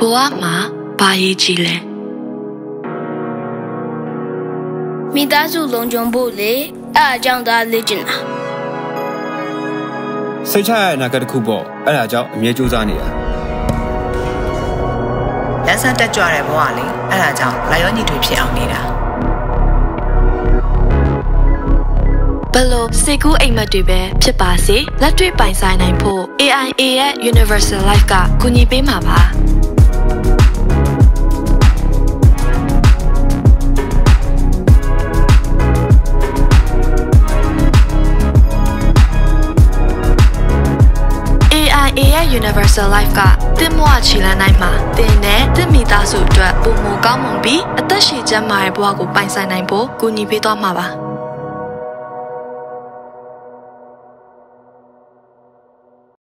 ဘဝမှာဘာရေးကြီးလဲမိသားစုလုံးကြုံဖို့လေအဲ့အကြောင်းသားလေ့ကျင့်တာစိတ်ချရတဲ့နာကတစ်ခုပေါ့အဲ့ဒါကြောင့်အမြဲစူးစမ်းနေတာလမ်းဆန်းတက်ကြွတဲ့ဘဝလေအဲ့ဒါကြောင့်လာရောညီတွေဖြစ်အောင်နေတာဘယ်လိုစိတ်ကူးအိမ်မက်တွေပဲဖြစ်ပါစေလက်တွေ့ပိုင်ဆိုင်နိုင်ဖို့ AIA ရဲ့ Universal Life ကကူညီပေးမှာပါ AIA ရဲ့ Universal Life ကတင်မွချီလန်းနိုင်မှာတင်နဲ့တင်မိသားစုအတွက်ပုံမကောင်းမွန်ပြီးအသက်ရှည်ကျန်းမာတဲ့ဘဝကိုပိုင်ဆိုင်နိုင်ဖို့ကူညီပေးသွားမှာပါ